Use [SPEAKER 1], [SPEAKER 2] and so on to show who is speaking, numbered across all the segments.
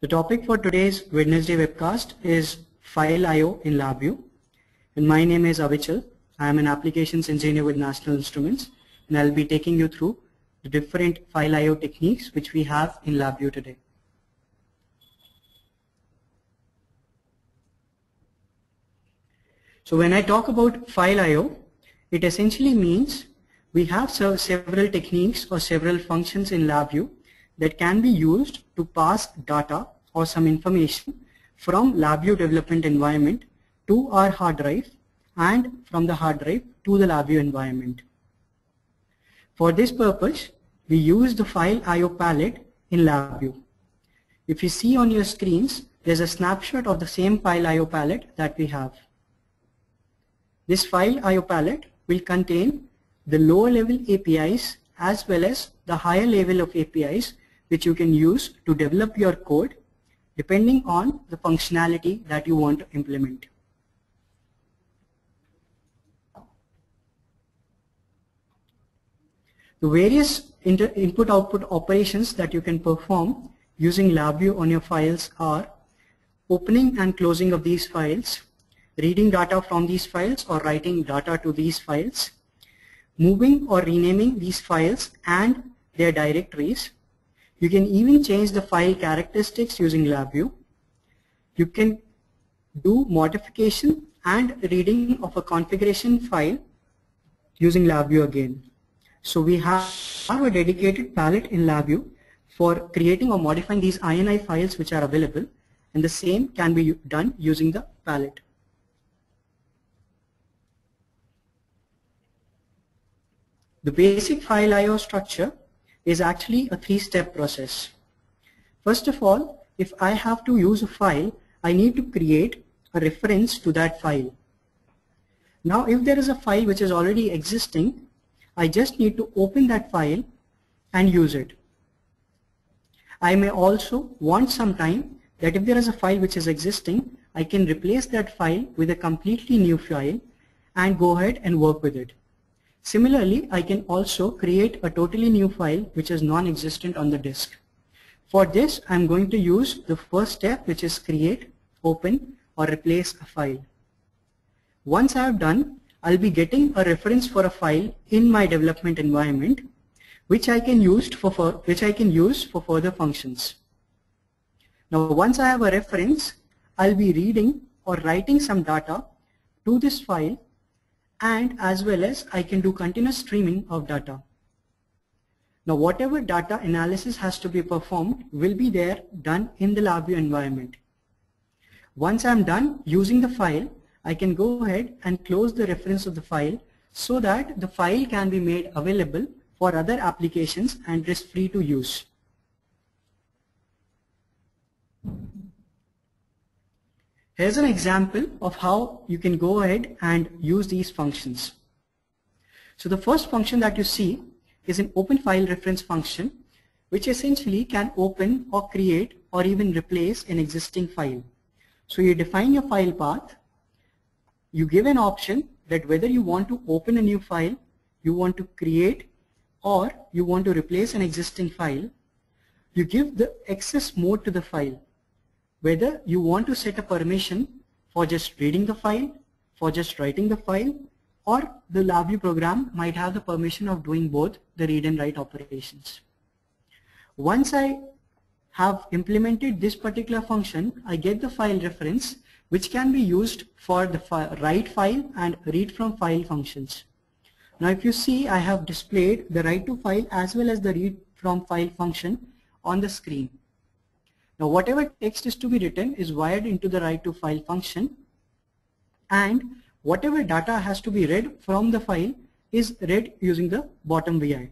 [SPEAKER 1] The topic for today's Wednesday webcast is File I.O. in LabVIEW. And my name is Avichal. I am an applications engineer with National Instruments and I'll be taking you through the different file I.O. techniques which we have in LabVIEW today. So when I talk about file I.O., it essentially means we have several techniques or several functions in LabVIEW that can be used to pass data or some information from LabVIEW development environment to our hard drive and from the hard drive to the LabVIEW environment. For this purpose, we use the file IO palette in LabVIEW. If you see on your screens, there's a snapshot of the same file IO palette that we have. This file IO palette will contain the lower level APIs as well as the higher level of APIs which you can use to develop your code depending on the functionality that you want to implement. The various input-output operations that you can perform using LabVIEW on your files are opening and closing of these files, reading data from these files or writing data to these files, moving or renaming these files and their directories. You can even change the file characteristics using LabVIEW. You can do modification and reading of a configuration file using LabVIEW again. So we have, a dedicated palette in LabVIEW for creating or modifying these INI files which are available and the same can be done using the palette. The basic file I.O. structure is actually a three-step process. First of all, if I have to use a file, I need to create a reference to that file. Now if there is a file which is already existing, I just need to open that file and use it. I may also want some time that if there is a file which is existing, I can replace that file with a completely new file and go ahead and work with it. Similarly, I can also create a totally new file which is non-existent on the disk. For this, I'm going to use the first step which is create, open or replace a file. Once I have done, I'll be getting a reference for a file in my development environment which I can use for, for which I can use for further functions. Now once I have a reference, I'll be reading or writing some data to this file and as well as I can do continuous streaming of data. Now whatever data analysis has to be performed will be there done in the LabVIEW environment. Once I'm done using the file, I can go ahead and close the reference of the file so that the file can be made available for other applications and is free to use. Here's an example of how you can go ahead and use these functions. So the first function that you see is an open file reference function which essentially can open or create or even replace an existing file. So you define your file path you give an option that whether you want to open a new file, you want to create or you want to replace an existing file, you give the access mode to the file. Whether you want to set a permission for just reading the file, for just writing the file, or the LabVIEW program might have the permission of doing both the read and write operations. Once I have implemented this particular function, I get the file reference which can be used for the fi write file and read from file functions. Now if you see I have displayed the write to file as well as the read from file function on the screen. Now whatever text is to be written is wired into the write to file function and whatever data has to be read from the file is read using the bottom VI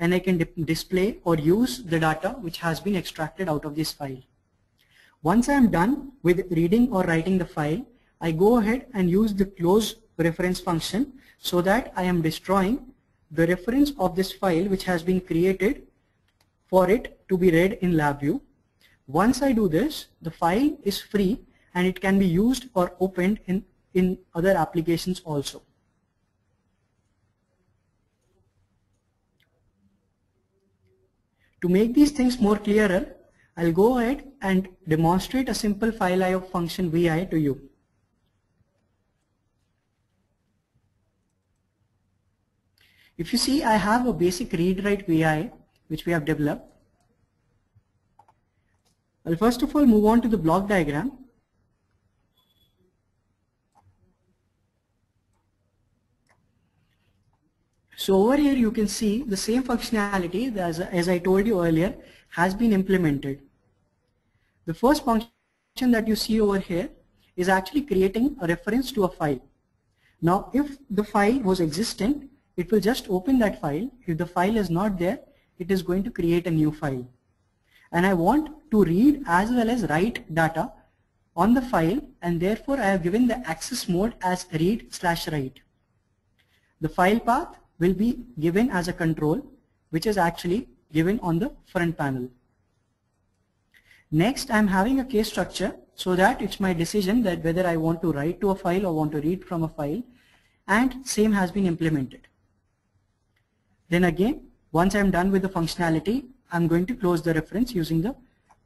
[SPEAKER 1] and I can display or use the data which has been extracted out of this file. Once I am done with reading or writing the file, I go ahead and use the close reference function so that I am destroying the reference of this file which has been created for it to be read in LabVIEW. Once I do this, the file is free and it can be used or opened in, in other applications also. To make these things more clearer, I'll go ahead and demonstrate a simple file IO function VI to you. If you see, I have a basic read-write VI which we have developed. I'll first of all move on to the block diagram. So over here you can see the same functionality as, as I told you earlier has been implemented. The first function that you see over here is actually creating a reference to a file. Now if the file was existing, it will just open that file. If the file is not there, it is going to create a new file. And I want to read as well as write data on the file and therefore I have given the access mode as read slash write. The file path will be given as a control which is actually given on the front panel. Next I'm having a case structure so that it's my decision that whether I want to write to a file or want to read from a file and same has been implemented. Then again once I'm done with the functionality I'm going to close the reference using the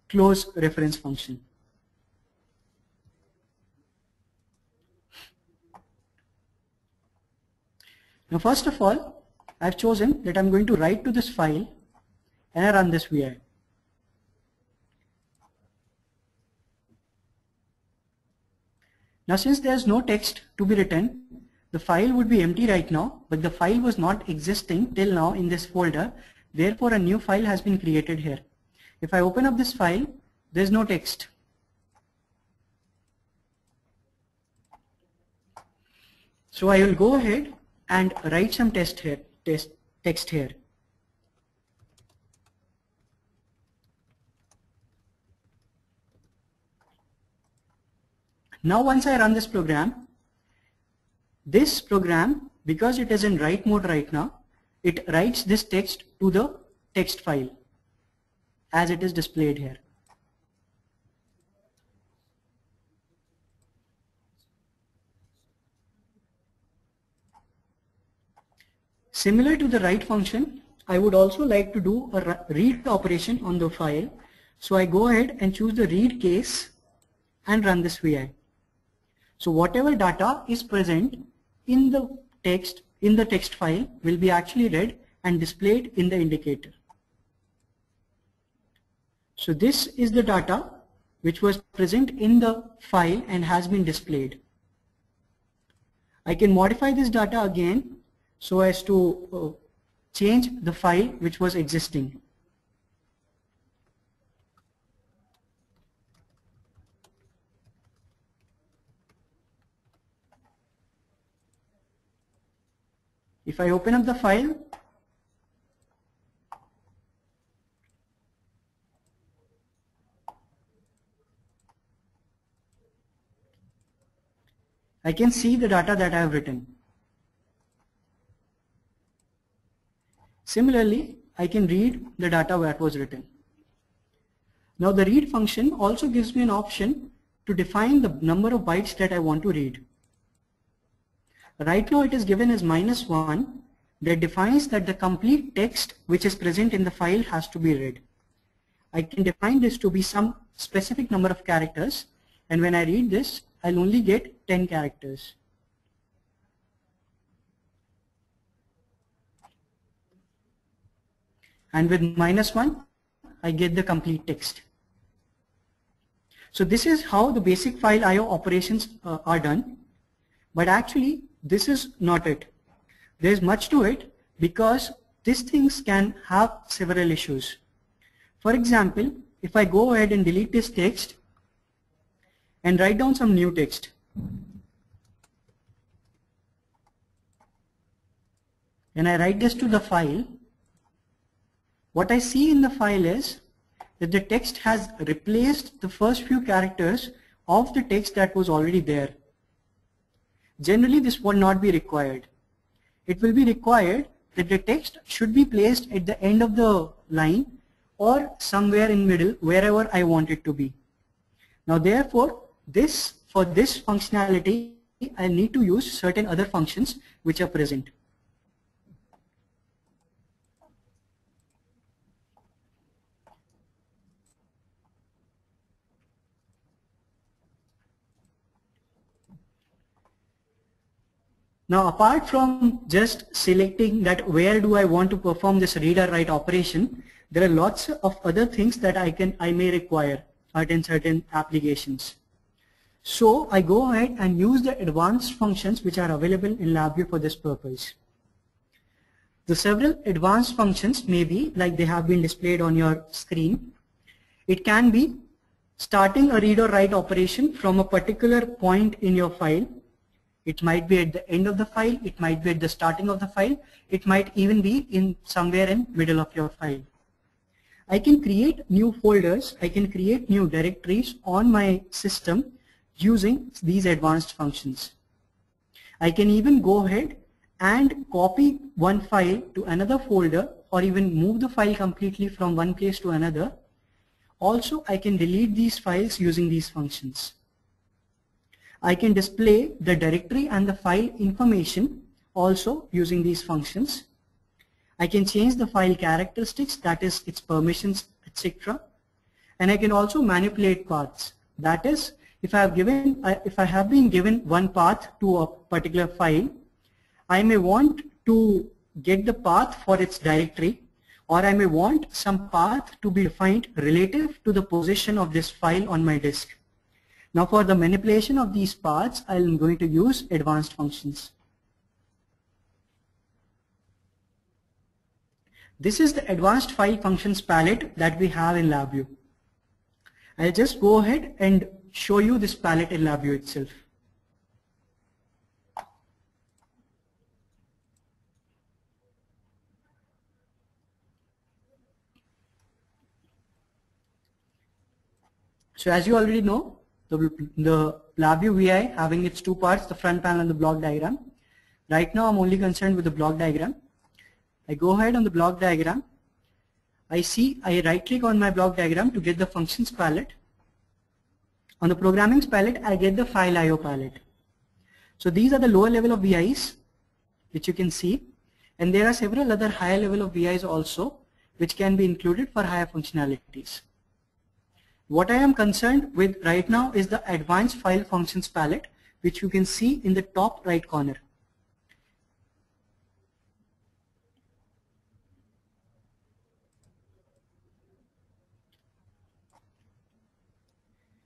[SPEAKER 1] close reference function. Now first of all, I've chosen that I'm going to write to this file and I run this VI. Now since there's no text to be written, the file would be empty right now, but the file was not existing till now in this folder. Therefore, a new file has been created here. If I open up this file, there's no text. So I will go ahead and write some text here, test, text here. Now once I run this program, this program, because it is in write mode right now, it writes this text to the text file as it is displayed here. Similar to the write function, I would also like to do a read operation on the file. So I go ahead and choose the read case and run this VI. So whatever data is present in the text in the text file will be actually read and displayed in the indicator. So this is the data which was present in the file and has been displayed. I can modify this data again so as to uh, change the file which was existing. If I open up the file, I can see the data that I have written. Similarly, I can read the data that was written. Now the read function also gives me an option to define the number of bytes that I want to read. Right now it is given as minus 1 that defines that the complete text which is present in the file has to be read. I can define this to be some specific number of characters and when I read this I'll only get 10 characters. And with minus 1 I get the complete text. So this is how the basic file IO operations uh, are done. But actually this is not it. There's much to it because these things can have several issues. For example, if I go ahead and delete this text and write down some new text, and I write this to the file, what I see in the file is that the text has replaced the first few characters of the text that was already there. Generally, this will not be required. It will be required that the text should be placed at the end of the line or somewhere in middle, wherever I want it to be. Now, therefore, this for this functionality, I need to use certain other functions which are present. Now apart from just selecting that where do I want to perform this read or write operation, there are lots of other things that I can I may require in certain applications. So I go ahead and use the advanced functions which are available in LabVIEW for this purpose. The several advanced functions may be like they have been displayed on your screen. It can be starting a read or write operation from a particular point in your file. It might be at the end of the file, it might be at the starting of the file, it might even be in somewhere in middle of your file. I can create new folders, I can create new directories on my system using these advanced functions. I can even go ahead and copy one file to another folder or even move the file completely from one place to another. Also, I can delete these files using these functions. I can display the directory and the file information also using these functions. I can change the file characteristics, that is its permissions, etc. And I can also manipulate paths. That is, if I have given, if I have been given one path to a particular file, I may want to get the path for its directory or I may want some path to be defined relative to the position of this file on my disk. Now for the manipulation of these paths, I am going to use advanced functions. This is the advanced file functions palette that we have in LabVIEW. I'll just go ahead and show you this palette in LabVIEW itself. So as you already know, the, the LabVIEW VI having its two parts, the front panel and the block diagram. Right now I'm only concerned with the block diagram. I go ahead on the block diagram. I see, I right click on my block diagram to get the functions palette. On the programming palette, I get the file IO palette. So these are the lower level of VIs, which you can see. And there are several other higher level of VIs also, which can be included for higher functionalities. What I am concerned with right now is the advanced file functions palette, which you can see in the top right corner.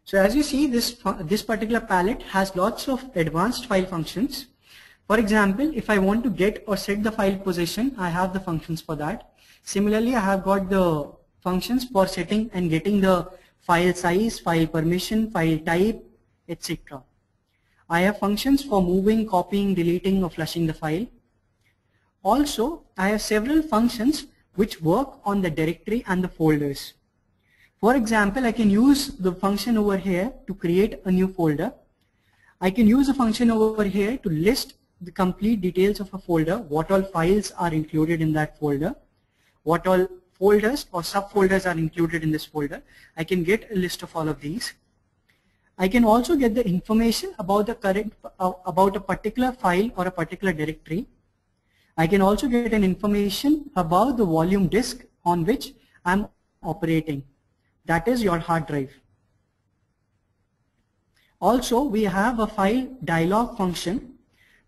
[SPEAKER 1] So as you see, this, this particular palette has lots of advanced file functions. For example, if I want to get or set the file position, I have the functions for that. Similarly, I have got the functions for setting and getting the file size, file permission, file type, etc. I have functions for moving, copying, deleting or flushing the file. Also, I have several functions which work on the directory and the folders. For example, I can use the function over here to create a new folder. I can use a function over here to list the complete details of a folder, what all files are included in that folder, what all folders or subfolders are included in this folder. I can get a list of all of these. I can also get the information about the current uh, about a particular file or a particular directory. I can also get an information about the volume disk on which I'm operating that is your hard drive. Also, we have a file dialog function.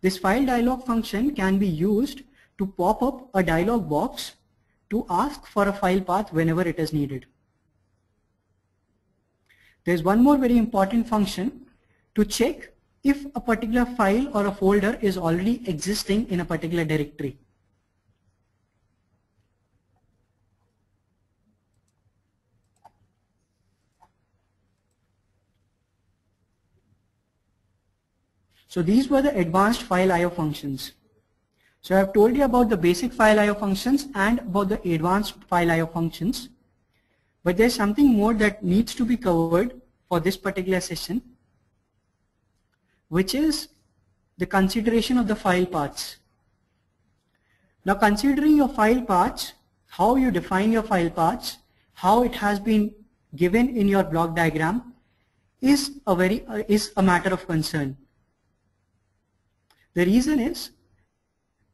[SPEAKER 1] This file dialog function can be used to pop up a dialog box to ask for a file path whenever it is needed. There's one more very important function to check if a particular file or a folder is already existing in a particular directory. So these were the advanced file IO functions. So I have told you about the basic file IO functions and about the advanced file IO functions. But there's something more that needs to be covered for this particular session, which is the consideration of the file paths. Now considering your file paths, how you define your file paths, how it has been given in your block diagram is a very uh, is a matter of concern. The reason is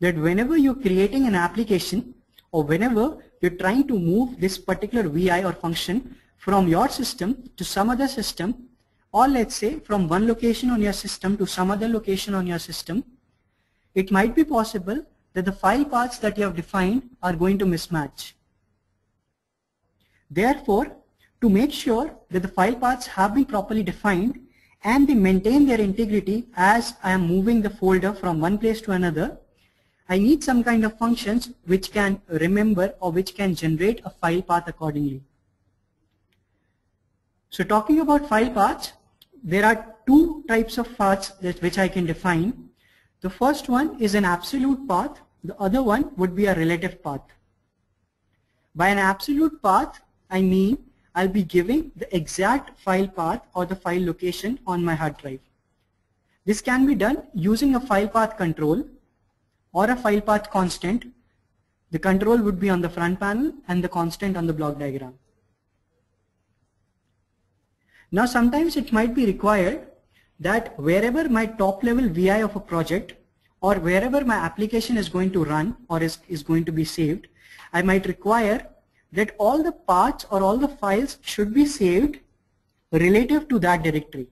[SPEAKER 1] that whenever you're creating an application or whenever you're trying to move this particular VI or function from your system to some other system or let's say from one location on your system to some other location on your system, it might be possible that the file paths that you have defined are going to mismatch. Therefore, to make sure that the file paths have been properly defined and they maintain their integrity as I am moving the folder from one place to another, I need some kind of functions which can remember or which can generate a file path accordingly. So talking about file paths, there are two types of paths that which I can define. The first one is an absolute path. The other one would be a relative path. By an absolute path, I mean I'll be giving the exact file path or the file location on my hard drive. This can be done using a file path control or a file path constant. The control would be on the front panel and the constant on the block diagram. Now sometimes it might be required that wherever my top level VI of a project or wherever my application is going to run or is, is going to be saved, I might require that all the paths or all the files should be saved relative to that directory.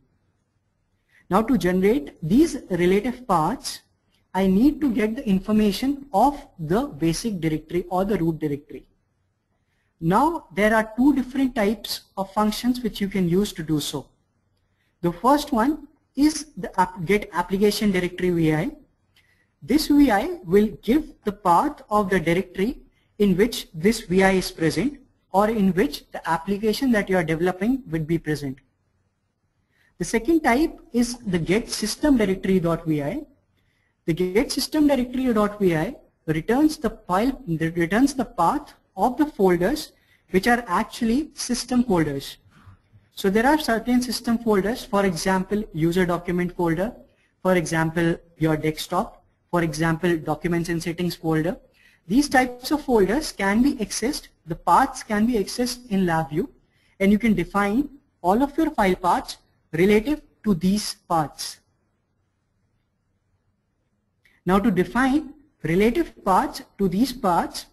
[SPEAKER 1] Now to generate these relative paths, I need to get the information of the basic directory or the root directory. Now there are two different types of functions which you can use to do so. The first one is the app get application directory VI. This VI will give the path of the directory in which this VI is present or in which the application that you are developing would be present. The second type is the get system directory.vi. The get system directory.vi returns the file returns the path of the folders which are actually system folders. So there are certain system folders, for example, user document folder, for example, your desktop, for example, documents and settings folder. These types of folders can be accessed, the paths can be accessed in LabVIEW and you can define all of your file paths relative to these paths. Now to define relative paths to these paths,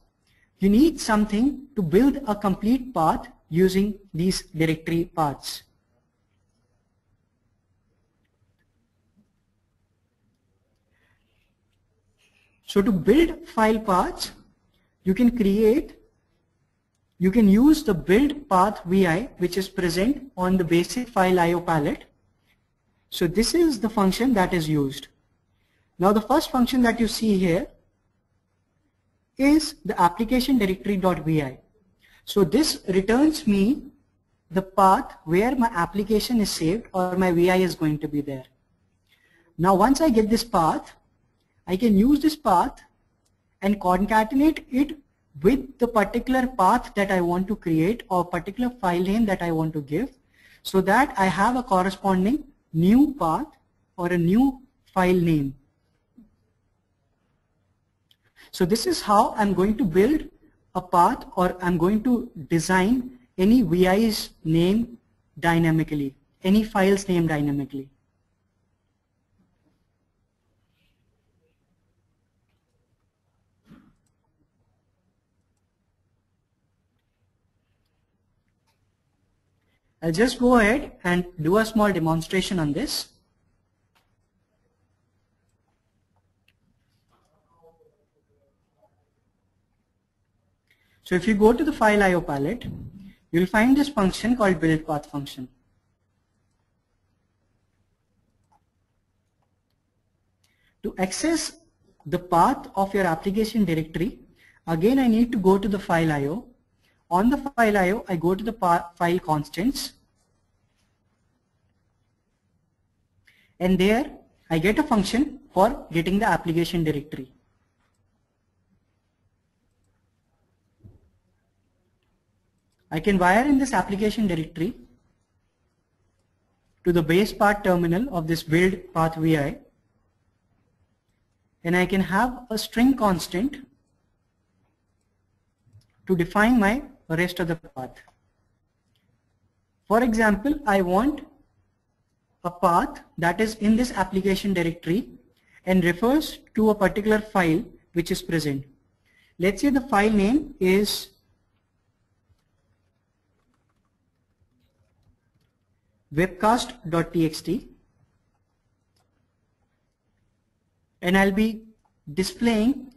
[SPEAKER 1] you need something to build a complete path using these directory paths. So to build file paths, you can create, you can use the build path VI which is present on the basic file IO palette. So this is the function that is used. Now the first function that you see here is the application directory.vi. So this returns me the path where my application is saved or my VI is going to be there. Now once I get this path, I can use this path and concatenate it with the particular path that I want to create or particular file name that I want to give so that I have a corresponding new path or a new file name. So this is how I'm going to build a path or I'm going to design any VI's name dynamically, any file's name dynamically. I'll just go ahead and do a small demonstration on this. So if you go to the file IO palette, you'll find this function called build path function. To access the path of your application directory, again I need to go to the file IO. On the file IO, I go to the file constants and there I get a function for getting the application directory. I can wire in this application directory to the base path terminal of this build path VI and I can have a string constant to define my rest of the path. For example, I want a path that is in this application directory and refers to a particular file which is present. Let's say the file name is webcast.txt and I'll be displaying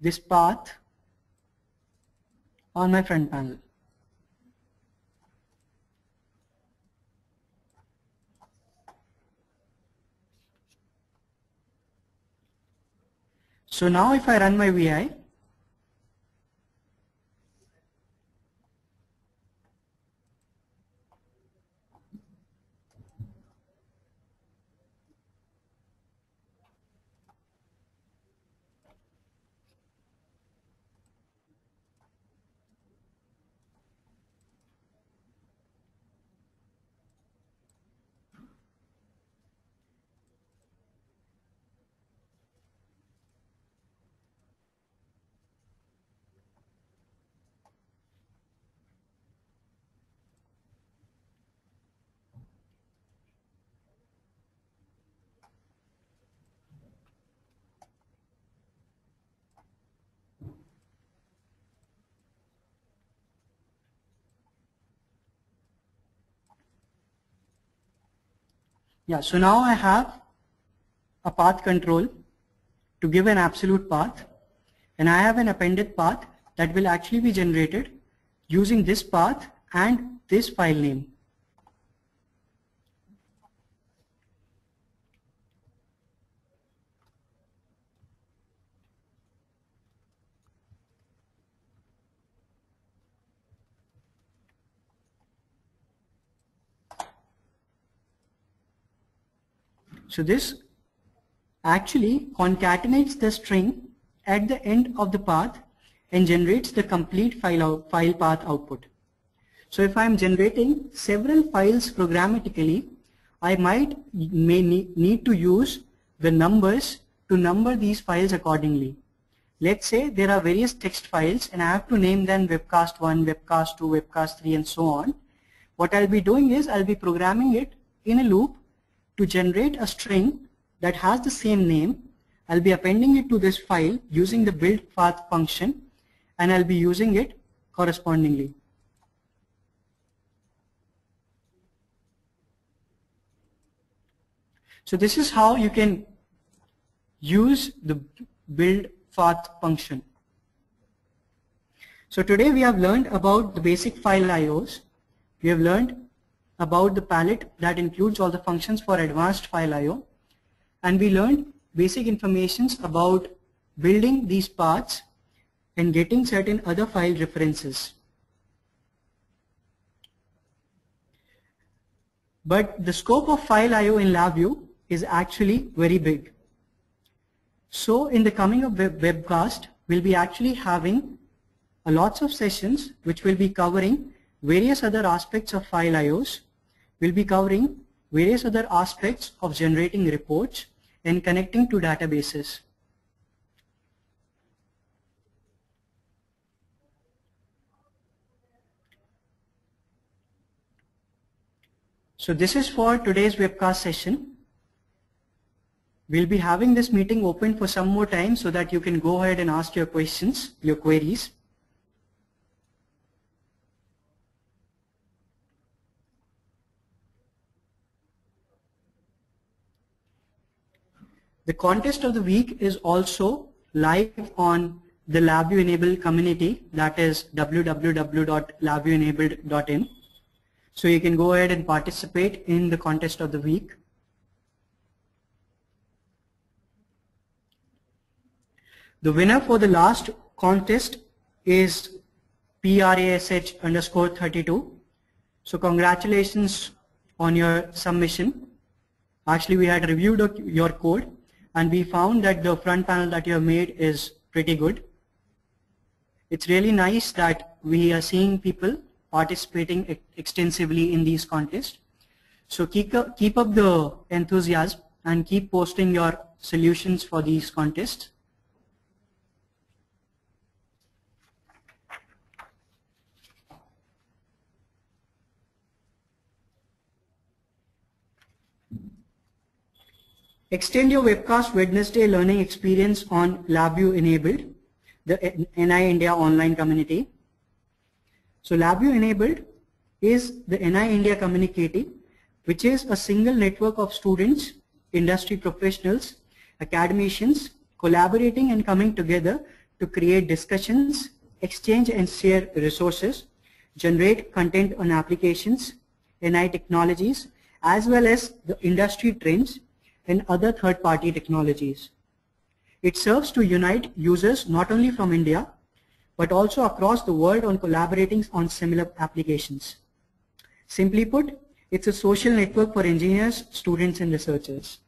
[SPEAKER 1] this path on my front panel. So now if I run my VI, Yeah, so now I have a path control to give an absolute path and I have an appended path that will actually be generated using this path and this file name. So this actually concatenates the string at the end of the path and generates the complete file, out, file path output. So if I am generating several files programmatically, I might may need to use the numbers to number these files accordingly. Let's say there are various text files and I have to name them webcast 1, webcast 2, webcast 3 and so on. What I'll be doing is I'll be programming it in a loop to generate a string that has the same name. I'll be appending it to this file using the build path function and I'll be using it correspondingly. So this is how you can use the build path function. So today we have learned about the basic file IOs. We have learned about the palette that includes all the functions for advanced file I.O. And we learned basic informations about building these paths and getting certain other file references. But the scope of file I.O. in LabVIEW is actually very big. So in the coming of web webcast, we'll be actually having a lots of sessions which will be covering various other aspects of file IOs We'll be covering various other aspects of generating reports and connecting to databases. So this is for today's webcast session. We'll be having this meeting open for some more time so that you can go ahead and ask your questions, your queries. The contest of the week is also live on the LabVIEW enabled community that is www.labviewenabled.in. So you can go ahead and participate in the contest of the week. The winner for the last contest is PRASH underscore 32. So congratulations on your submission. Actually, we had reviewed your code and we found that the front panel that you have made is pretty good. It's really nice that we are seeing people participating extensively in these contests. So keep, keep up the enthusiasm and keep posting your solutions for these contests. Extend your webcast Wednesday learning experience on LabVIEW enabled, the NI India online community. So LabVIEW enabled is the NI India community which is a single network of students, industry professionals academicians collaborating and coming together to create discussions, exchange and share resources, generate content on applications, NI technologies, as well as the industry trends and other third-party technologies. It serves to unite users not only from India, but also across the world on collaborating on similar applications. Simply put, it's a social network for engineers, students and researchers.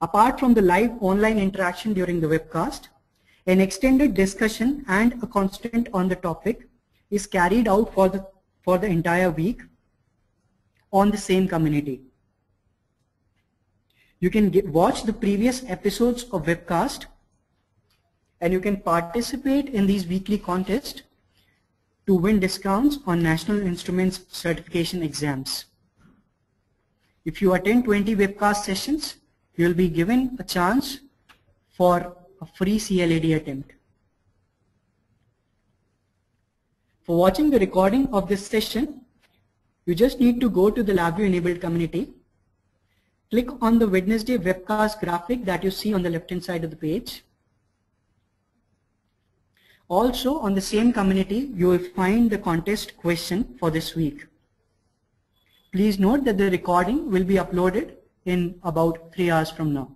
[SPEAKER 1] Apart from the live online interaction during the webcast, an extended discussion and a constant on the topic is carried out for the, for the entire week on the same community. You can get, watch the previous episodes of webcast and you can participate in these weekly contests to win discounts on National Instruments certification exams. If you attend 20 webcast sessions, you will be given a chance for a free CLAD attempt. For watching the recording of this session, you just need to go to the LabVIEW enabled community, click on the Wednesday webcast graphic that you see on the left hand side of the page. Also on the same community, you will find the contest question for this week. Please note that the recording will be uploaded in about three hours from now.